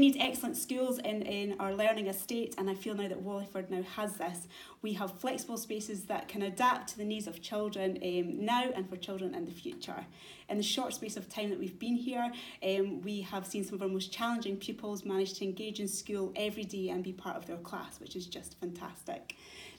we need excellent schools in, in our learning estate, and I feel now that Wallyford now has this. We have flexible spaces that can adapt to the needs of children um, now and for children in the future. In the short space of time that we've been here, um, we have seen some of our most challenging pupils manage to engage in school every day and be part of their class, which is just fantastic.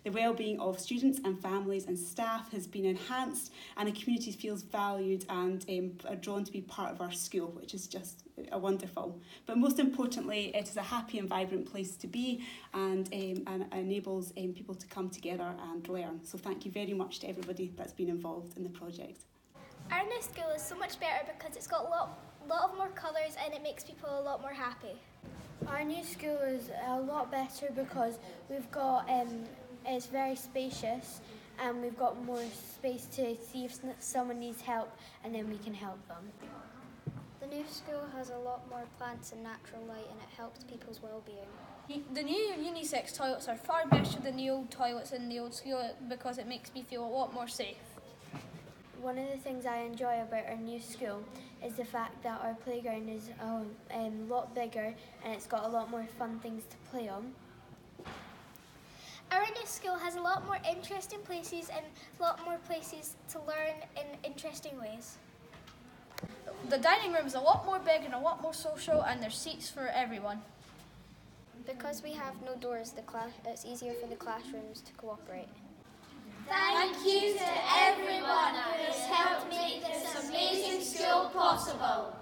The well-being of students and families and staff has been enhanced and the community feels valued and um, are drawn to be part of our school, which is just a wonderful. But most importantly, it is a happy and vibrant place to be and, um, and enables um, people to come together and learn. So thank you very much to everybody that's been involved in the project. Our new school is so much better because it's got a lot, lot of more colours and it makes people a lot more happy. Our new school is a lot better because we've got um, it's very spacious and we've got more space to see if someone needs help and then we can help them. The new school has a lot more plants and natural light and it helps people's well-being. The new unisex toilets are far better than the old toilets in the old school because it makes me feel a lot more safe. One of the things I enjoy about our new school is the fact that our playground is a um, lot bigger and it's got a lot more fun things to play on. Our new school has a lot more interesting places and a lot more places to learn in interesting ways. The dining room is a lot more big and a lot more social and there's seats for everyone. Because we have no doors, the class, it's easier for the classrooms to cooperate. Thank you to everyone who has helped make this amazing school possible.